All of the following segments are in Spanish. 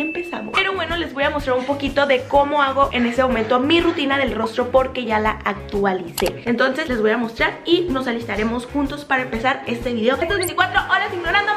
empezamos. Pero bueno, les voy a mostrar un poquito de cómo hago en ese momento mi rutina del rostro porque ya la actualicé. Entonces les voy a mostrar y nos alistaremos juntos para empezar este video. Estas 24 horas ignorando a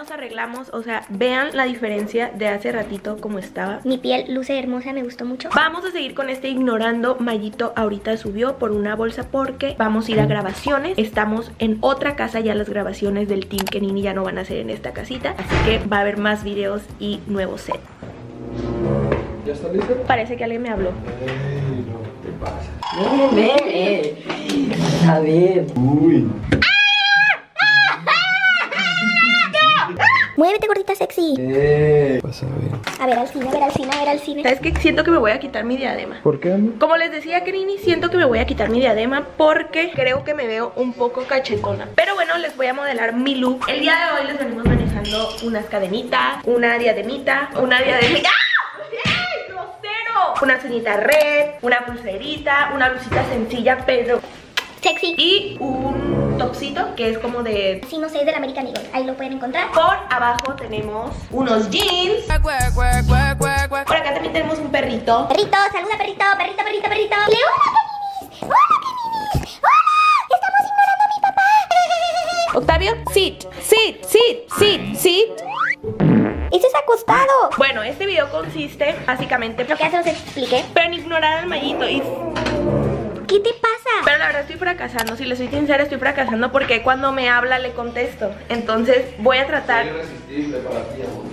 nos arreglamos, o sea, vean la diferencia de hace ratito como estaba Mi piel luce hermosa, me gustó mucho Vamos a seguir con este ignorando Mayito ahorita subió por una bolsa porque vamos a ir a grabaciones Estamos en otra casa, ya las grabaciones del Team Kenini ya no van a ser en esta casita Así que va a haber más videos y nuevos set ¿Ya está listo? Parece que alguien me habló Ey, no, ¿qué pasa? No, bebé. Está bien. Uy. Muévete gordita sexy. Eh, pasa bien. A ver al cine, a ver al cine, a ver al cine. ¿Sabes qué? Siento que me voy a quitar mi diadema. ¿Por qué, amor? Como les decía Kenini, siento que me voy a quitar mi diadema porque creo que me veo un poco cachetona. Pero bueno, les voy a modelar mi look. El día de hoy les venimos manejando unas cadenitas, una diademita, una diademita. ¡Ah! Una ceñita red, una pulserita, una blusita sencilla pero... Sexy. Y un topsito que es como de... Si no sé, es del American Eagle, ahí lo pueden encontrar Por abajo tenemos unos jeans Por acá también tenemos un perrito Perrito, saluda perrito, perrito, perrito, perrito ¡Le hola, Keninis! ¡Hola, Keninis! ¡Hola! ¡Estamos ignorando a mi papá! Octavio, sit, sit, sit, sit, sit ¡Eso es acostado! Bueno, este video consiste básicamente Lo que hace os expliqué pero en ignorar al mallito y. pero la verdad estoy fracasando, si le soy sincera estoy fracasando porque cuando me habla le contesto. Entonces voy a tratar irresistible para ti, amor.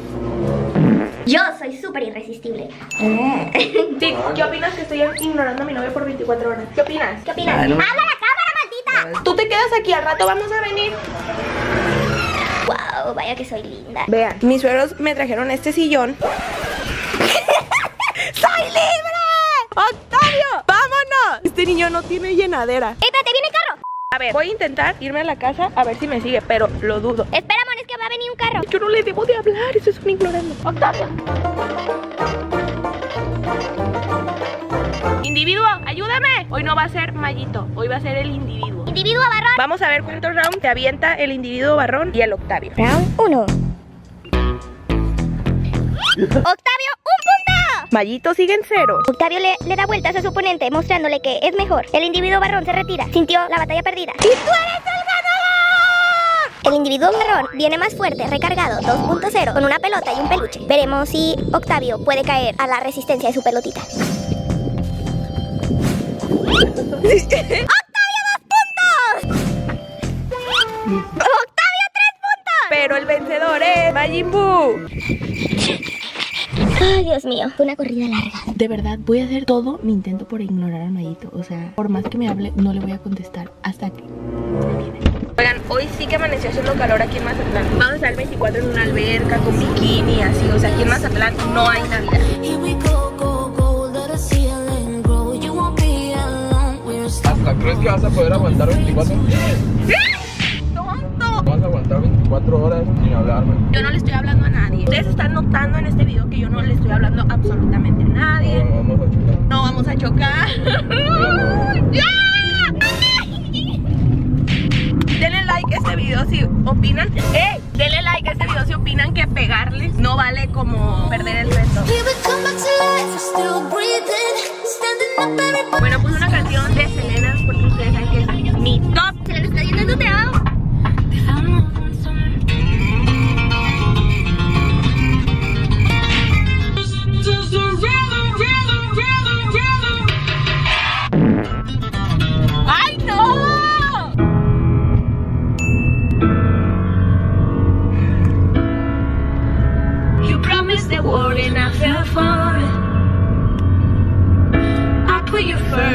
Yo soy súper irresistible Sí, ¿qué opinas que estoy ignorando a mi novio por 24 horas? ¿Qué opinas? ¿Qué opinas? ¡Habla la cámara, maldita! Tú te quedas aquí, al rato vamos a venir. Wow, vaya que soy linda Vean, mis suegros me trajeron este sillón. ¡Soy libre! ¡Octavio! ¡Vámonos! Este niño no tiene llenadera. ¡Eh, espérate, viene carro! A ver, voy a intentar irme a la casa a ver si me sigue, pero lo dudo. Espera, amor, es que va a venir un carro Yo no le debo de hablar, eso es un ignorando. Octavio. Individuo, ayúdame. Hoy no va a ser Mallito, hoy va a ser el individuo. Individuo barrón Vamos a ver cuántos rounds te avienta el individuo barrón y el Octavio. Round 1 Octavio, Mallito sigue en cero. Octavio le, le da vueltas a su oponente mostrándole que es mejor El individuo barrón se retira Sintió la batalla perdida ¡Y tú eres el ganador! El individuo marrón viene más fuerte, recargado 2.0 con una pelota y un peluche. Veremos si Octavio puede caer a la resistencia de su pelotita. ¡Octavio, dos puntos! ¡Octavio, tres puntos! Pero el vencedor es Majin Buu. Ay, Dios mío, fue una corrida larga. De verdad, voy a hacer todo mi intento por ignorar al Mayito. O sea, por más que me hable, no le voy a contestar hasta que. Oigan, hoy sí que amaneció haciendo calor aquí en Mazatlán. Vamos a estar el 24 en una alberca con bikini, así. O sea, aquí en Mazatlán no hay Navidad. ¿Hasta crees que vas a poder aguantar 24? ¡Tonto! Vas a aguantar 24 horas sin hablarme. Yo no le estoy hablando a nadie. Ustedes están notando en este video que yo no le estoy hablando absolutamente a nadie. No, vamos a chocar. No vamos a chocar. ¡Ya! Denle like a este video si opinan. ¡Eh! Denle like a este video si opinan que pegarle no vale como perder el reto. Bueno, puse una canción de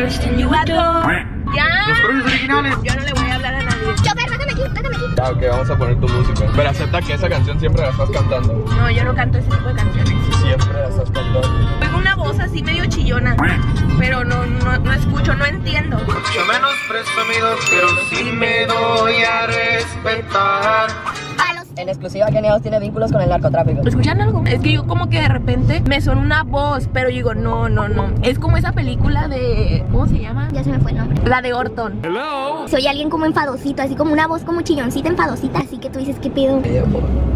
you first and you adore. ¡Ya! originales. Yo no le voy a hablar a nadie. Chofer, bájame aquí, bájame aquí. Ah, ok, vamos a poner tu música. Pero acepta que esa canción siempre la estás cantando. No, yo no canto ese tipo de canciones. Siempre la estás cantando. Tengo una voz así medio chillona, pero no, no, no escucho, no entiendo. Mucho menos presumido, pero sí me doy a respetar. En exclusiva, Kenny House tiene vínculos con el narcotráfico. ¿Escuchan algo? Es que yo como que de repente me suena una voz, pero yo digo, no, no, no. Es como esa película de... ¿Cómo se llama? Ya se me fue el nombre. La de Orton. Se oye alguien como enfadosito, así como una voz como chilloncita, enfadosita. Así que tú dices, ¿qué pedo?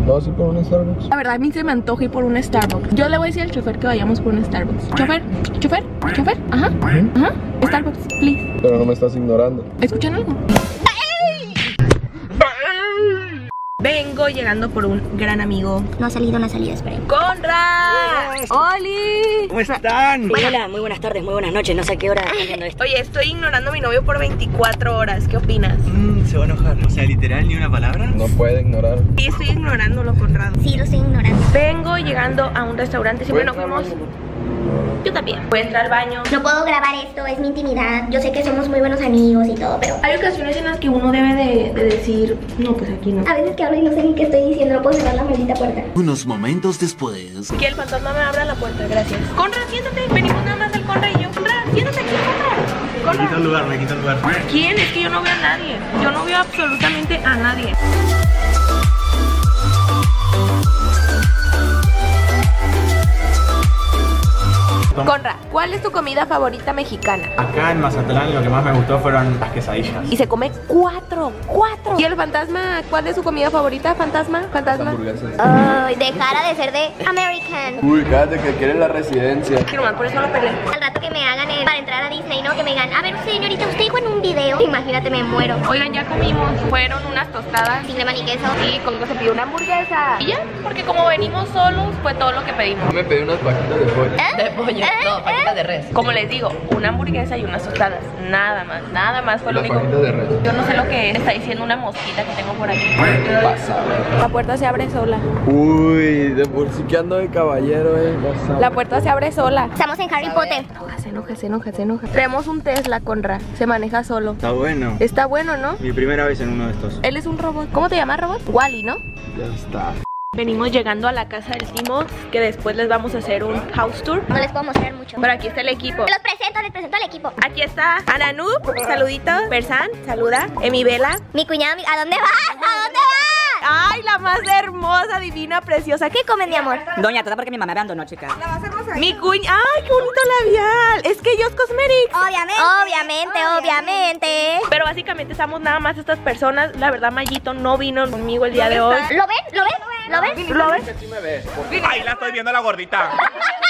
¿Vamos a ir por un Starbucks? La verdad, a mí se me antoja ir por un Starbucks. Yo le voy a decir al chofer que vayamos por un Starbucks. Chofer, chofer, chofer. Ajá, ajá. Starbucks, please. Pero no me estás ignorando. ¿Escuchan algo? Vengo llegando por un gran amigo. No ha salido, no ha salido, esperen. ¡Conra! ¡Oli! ¿Cómo están? Hola, muy buenas tardes, muy buenas noches. No sé a qué hora están viendo esto. Oye, estoy ignorando a mi novio por 24 horas. ¿Qué opinas? Mm, se va a enojar. O sea, literal, ni una palabra. No puede ignorar. Sí, estoy ignorándolo, Conrado. Sí, lo estoy ignorando. Vengo llegando a un restaurante. Siempre nos fuimos. Yo también. Voy a entrar al baño. No puedo grabar esto, es mi intimidad. Yo sé que somos muy buenos amigos y todo, pero Hay ocasiones en las que uno debe de, de decir, no, pues aquí no. a veces que hablo y no sé ni qué estoy diciendo. No puedo cerrar la maldita puerta. Unos momentos después. Que el fantasma me abra la puerta, gracias. Conra, siéntate. Venimos nada más al Conra y yo. Conra, siéntate aquí, Conra. Me quita el lugar, me quita el lugar. ¿Quién? Es que yo no veo a nadie. Yo no veo absolutamente a nadie. ¿Cuál es tu comida favorita mexicana? Acá en Mazatlán lo que más me gustó fueron las quesadillas. Y se come cuatro, cuatro. ¿Y el fantasma? ¿Cuál es su comida favorita? ¿Fantasma? ¿Fantasma? Hamburguesas. Ay, dejara de ser de American. Uy, cállate que quiere la residencia. Que nomás por eso lo peleé. Al rato que me hagan el- para entrar a Disney, ¿no? Que me digan, a ver, señorita, usted dijo en un video. Imagínate, me muero. Oigan, ya comimos. Fueron unas tostadas. Sin crema ni queso. Y conmigo se pidió una hamburguesa. Y ya, porque como venimos solos, fue todo lo que pedimos. Me pedí unas paquitas de pollo. De pollo, no, paquita de res. Como les digo, una hamburguesa y unas tostadas. Nada más, nada más fue lo único. paquitas de res. Yo no sé lo que es. Está diciendo una mosquita que tengo por aquí. Pasa. La puerta se abre sola. Uy, de por sí que ando de caballero, eh. Pasa. La puerta se abre sola. Estamos en Harry Potter. Enoja, se enoja, se enoja, se enoja. Traemos un Tesla, Conra. Se maneja solo. Está bueno. Está bueno, ¿no? Mi primera vez en uno de estos. Él es un robot. ¿Cómo te llamas, robot? Wally, ¿no? Ya está. Venimos llegando a la casa del Timo, que después les vamos a hacer un house tour. No les puedo mostrar mucho. Pero aquí está el equipo. Los presento, les presento al equipo. Aquí está Ananu, saludito. Persan, saluda. Emi Vela. Mi cuñada, mi- ¿a dónde vas? ¿A dónde vas? Ay, la más hermosa, divina, preciosa. ¿Qué ¿Qué comen, mi amor? Doña, toda porque mi mamá me abandonó, chica. Mi cuña. Ay, qué bonito labial. Es que ellos Cosmetics. Obviamente. Obviamente, obviamente. Pero básicamente estamos nada más estas personas. La verdad, Mayito no vino conmigo el día de hoy. ¿Lo ven? ¿Lo ven? ¿Lo lo ves? Sí me ves. Ahí la estoy viendo la gordita.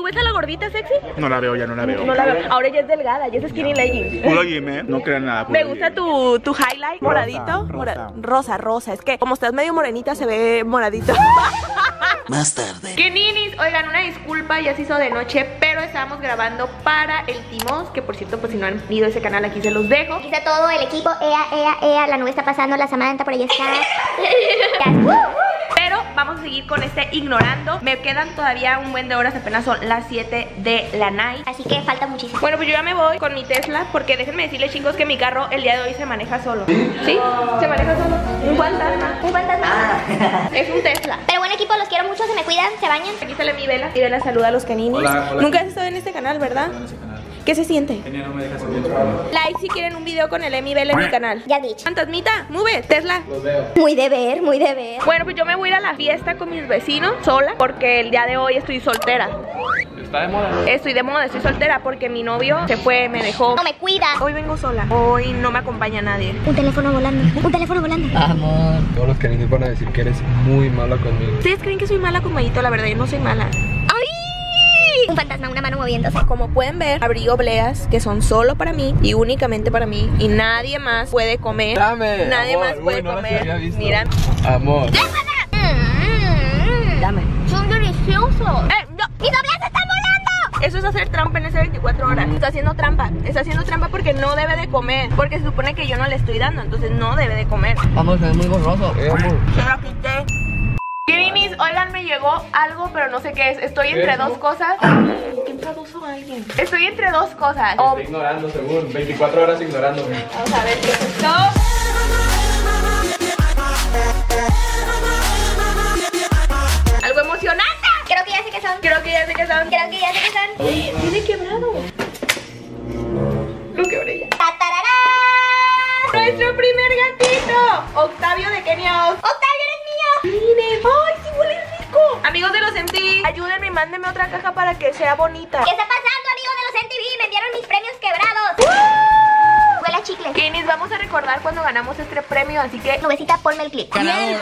¿Tú ves a la gordita sexy? No la veo, ya no la veo. No la veo. Ahora ella es delgada, ella es skinny leggings. Puro Jimmy, no crean nada. Me gusta tu, tu highlight moradito. rosa. Mora- rosa, rosa. Es que como estás medio morenita se ve moradito. Más tarde. ¡Qué ninis! Oigan, una disculpa, ya se hizo de noche, pero estábamos grabando para el Timos, que por cierto, pues si no han ido a ese canal, aquí se los dejo. Aquí está todo el equipo. Ea, ea, ea. La nube está pasando, la Samantha por allá está. vamos a seguir con este ignorando. Me quedan todavía un buen de horas, apenas son las 7 de la night. Así que falta muchísimo. Bueno, pues yo ya me voy con mi Tesla porque déjenme decirles chicos que mi carro el día de hoy se maneja solo. ¿Sí? Se maneja solo. Un fantasma. Un fantasma. Es un Tesla. Pero bueno, equipo, los quiero mucho. Se me cuidan, se bañan. Aquí sale mi vela. Mi vela saluda a los caninis. Hola, hola. Nunca has estado en este canal, ¿verdad? ¿Qué se siente? No me. Like si quieren un video con el Emi Vela en mi canal. Ya dicho. Fantasmita, move, Tesla. Los veo. Muy de ver, muy de ver. Bueno, pues yo me voy a ir a la fiesta con mis vecinos sola porque el día de hoy estoy soltera. Está de moda. Estoy de moda, estoy soltera porque mi novio se fue, me dejó. No me cuida. Hoy vengo sola. Hoy no me acompaña nadie. Un teléfono volando. Un teléfono volando. Amor. Todos los caninos van a decir que eres muy mala conmigo. ¿Ustedes creen que soy mala con Mayito? La verdad, yo no soy mala. Un fantasma, una mano moviéndose. Como pueden ver, abrí obleas que son solo para mí y únicamente para mí. Y nadie más puede comer. Dame. Nadie amor. más puede Uy, no comer. Mira. Amor. Dame. Son deliciosos. ¡Eh! ¡No! ¡Mis obleas están volando! Eso es hacer trampa en ese 24 horas. Está haciendo trampa. Está haciendo trampa porque no debe de comer. Porque se supone que yo no le estoy dando. Entonces no debe de comer. Vamos, es muy borroso. Se lo quité. Kirinis, oigan, me llegó algo, pero no sé qué es. Estoy entre ¿Eso? dos cosas. ¿Quién tradujo a alguien? Estoy entre dos cosas. O- Estoy ignorando, según. 24 horas ignorándome. vamos a ver qué es esto. Algo emocionante. Creo que ya sé qué son. Creo que ya sé qué son. Creo que ya sé qué son. Tiene quebrado. Lo quebré ya. ¡Tatarará! Nuestro primer gatito, Octavio de pequeños. ¡Octavio, y mándenme otra caja para que sea bonita. ¿Qué está pasando, amigos de los MTV? Me enviaron mis premios quebrados. Huele a chicle. Guinness, vamos a recordar cuando ganamos este premio, así que Nubecita, ponme el clip. bueno, les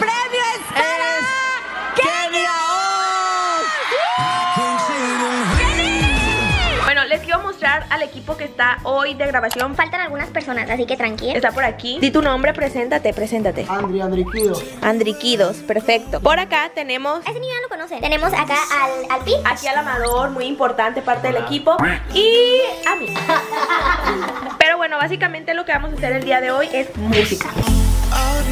quiero mostrar al equipo que está hoy de grabación. Faltan algunas personas, así que tranquila. Está por aquí. Di tu nombre, preséntate, preséntate. Andri, Andriquido. Andriquidos, perfecto. Por acá tenemos A ese niño ya lo conocen. Tenemos acá al, al Pi. aquí al amador, muy importante, parte del equipo. Y a mí. Pero bueno, básicamente lo que vamos a hacer el día de hoy es música. Out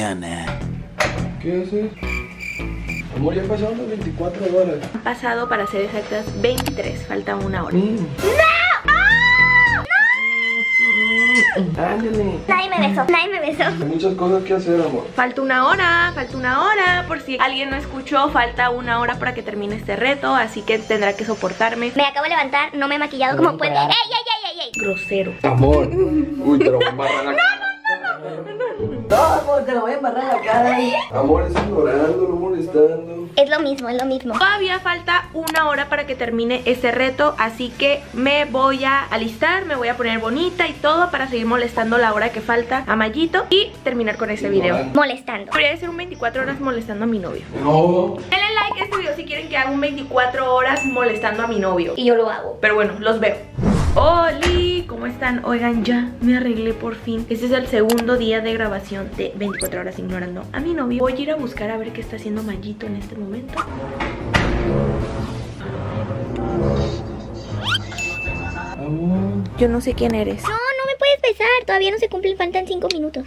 Mañana. ¿Qué haces? Amor, ya pasaron las 24 horas. Han pasado, para ser exactas, 23. Falta una hora. Ándale. Nadie me besó. Nadie me besó. Hay muchas cosas que hacer, amor. Falta una hora, falta una hora. Por si alguien no escuchó, falta una hora para que termine este reto. Así que tendrá que soportarme. Me acabo de levantar, no me he maquillado como puede. ¡Ey, ey, ey, ey, ey! Grosero. Amor. Uy, te lo voy a cara. No, amor, te lo voy a embarrar la cara. Amor, es ignorando, no molestando. Es lo mismo, es lo mismo. Todavía falta una hora para que termine este reto, así que me voy a alistar, me voy a poner bonita y todo para seguir molestando la hora que falta a Mayito y terminar con este video. Molestando. Podría ser un 24 horas molestando a mi novio. No. Denle like a este video si quieren que haga un 24 horas molestando a mi novio. Y yo lo hago. Pero bueno, los veo. ¡Holi! ¿Cómo están? Oigan, ya me arreglé por fin. Este es el segundo día de grabación de 24 horas ignorando a mi novio. Voy a ir a buscar a ver qué está haciendo Mayito en este momento. Yo no sé quién eres. No, no me puedes besar. Todavía no se cumplen. Faltan cinco minutos.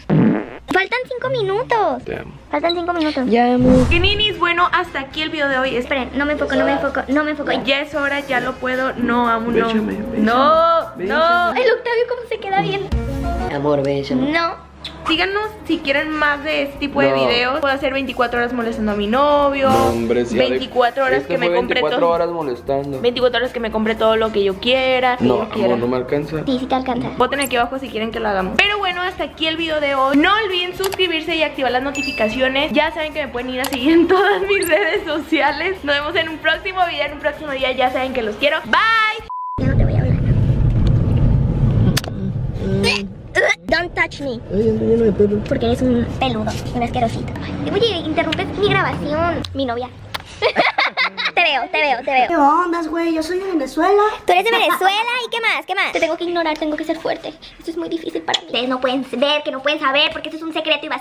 Faltan cinco minutos. Amo. Faltan cinco minutos. Ya. ¿Qué ninis? Bueno, hasta aquí el video de hoy. Esperen. Esperen, no me enfoco, no me enfoco, no me enfoco. Ya es hora, ya lo puedo. No, aún no. Béchame, béchame, no, no. El Octavio, ¿cómo se queda bien? Amor, bésame. No. Díganos si quieren más de este tipo de videos. Puedo hacer 24 horas molestando a mi novio. No, hombre, sí, 24 horas este que me fue compré 24 todo. horas molestando. 24 horas que me compré todo lo que yo quiera. que No, yo quiera. no me alcanza. Sí, sí te alcanza. Voten aquí abajo si quieren que lo hagamos. Pero bueno, hasta aquí el video de hoy. No olviden suscribirse y activar las notificaciones. Ya saben que me pueden ir a seguir en todas mis redes sociales. Nos vemos en un próximo video, en un próximo día. Ya saben que los quiero. Bye. Ya no te voy a hablar. Don't touch me. Ay, ando lleno de pelo. Porque eres un peludo, un asquerosito. Oye, interrumpes mi grabación. Mi novia. te veo, te veo, te veo. ¿Qué ondas, güey? Yo soy de Venezuela. Tú eres de Venezuela y qué más, qué más. Te tengo que ignorar, tengo que ser fuerte. Esto es muy difícil para mí. Ustedes no pueden ver, que no pueden saber, porque esto es un secreto y va a